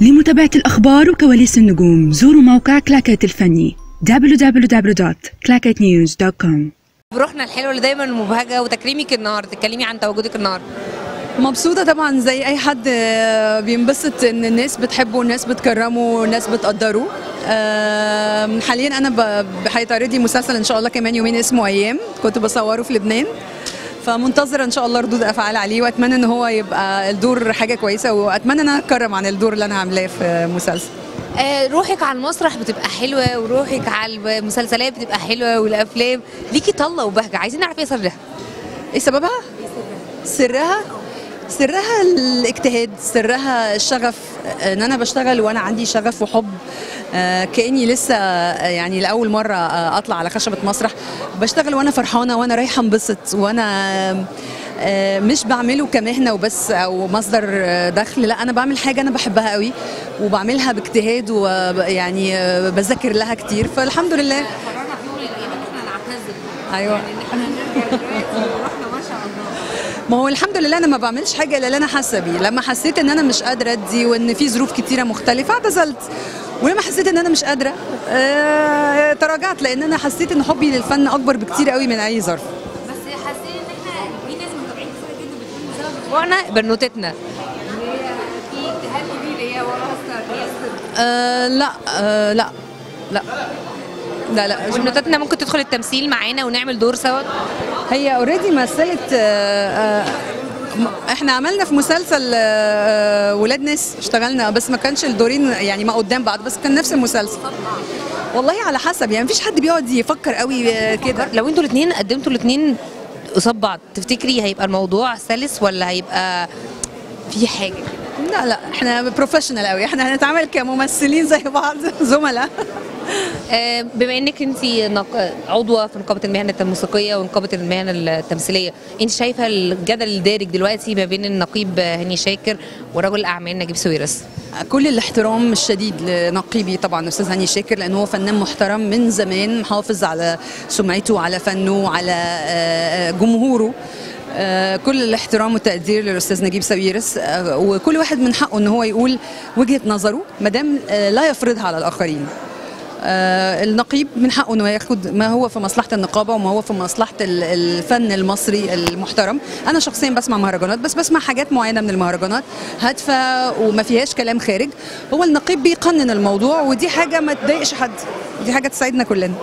لمتابعة الأخبار وكواليس النجوم زوروا موقع كلاكيت الفني www.clacketnews.com بروحنا الحلوة اللي دايما مبهجة وتكريمك النهارده تتكلمي عن تواجدك النهارده. مبسوطة طبعا زي أي حد آه، بينبسط إن الناس بتحبه والناس بتكرمه والناس بتقدره. حاليا أنا ب- هيتعرض لي مسلسل إن شاء الله كمان يومين اسمه أيام كنت بصوره في لبنان. فمنتظرة إن شاء الله ردود أفعال عليه وأتمنى إن هو يبقى الدور حاجة كويسة وأتمنى إن أنا أتكرم عن الدور اللي أنا عاملاه في مسلسل. آه روحك على المسرح بتبقى حلوة وروحك على المسلسلات بتبقى حلوة والأفلام. ليكي طلة وبهجة عايزين نعرف إيه سرها؟ إيه سببها؟ سرها؟ سرها الاجتهاد سرها الشغف إن أنا بشتغل وأنا عندي شغف وحب آه، كأني لسه آه، يعني لأول مرة آه، أطلع على خشبة مسرح. بشتغل وأنا فرحانة وأنا رايحة انبسط وأنا مش بعمله كمهنة وبس أو مصدر دخل لا أنا بعمل حاجة أنا بحبها قوي وبعملها باجتهاد ويعني بذاكر لها كتير. فالحمد لله. أيوه. إن إحنا نرجع دلوقتي ما شاء الله. ما هو الحمد لله أنا ما بعملش حاجة إلا اللي أنا حاسة بيه. لما حسيت إن أنا مش قادرة أدي وإن في ظروف كتيرة مختلفة اعتزلت ولما حسيت إن أنا مش قادرة آه تراجعت لأن أنا حسيت إن حبي للفن أكبر بكتير قوي من أي ظرف. بس حاسين إن إحنا في ناس متابعين كتير جدا بسبب اسبوعنا بنوتتنا. في اجتهاد كبير هي وراها السر. آه لا آه لا لا. لا لا ونوتتنا ممكن تدخل التمثيل معانا ونعمل دور سوا. هي اوريدي مثلت آه، آه، إحنا عملنا في مسلسل آه، ولاد ناس اشتغلنا بس ما كانش الدورين يعني ما قدام بعض بس كان نفس المسلسل. والله على حسب يعني مفيش حد بيقعد يفكر قوي كده. لو أنتوا الاثنين قدمتوا الاثنين قصاد بعض تفتكري هيبقى الموضوع سلس ولا هيبقى في حاجة؟ كده لا لا إحنا professional قوي. إحنا هنتعامل كممثلين زي بعض زملاء. آه، بما انك انت عضوة في نقابة المهن الموسيقية ونقابة المهن التمثيلية انت شايفة الجدل الدارج دلوقتي ما بين النقيب هاني شاكر ورجل الاعمال نجيب ساويرس كل الاحترام الشديد لنقيبي طبعا أستاذ هاني شاكر لأنه هو فنان محترم من زمان محافظ على سمعته وعلى فنه وعلى آه، جمهوره. آه، كل الاحترام والتقدير للأستاذ نجيب ساويرس آه، وكل واحد من حقه إن هو يقول وجهة نظره ما دام آه، لا يفرضها على الآخرين. آه، النقيب من حقه انه ياخد ما هو في مصلحة النقابة وما هو في مصلحة ال- الفن المصري المحترم. أنا شخصيا بسمع مهرجانات بس بسمع حاجات معينة من المهرجانات هادفة وما فيهاش كلام خارج. هو النقيب بيقنن الموضوع ودي حاجة ما تضايقش حد دي حاجة تساعدنا كلنا.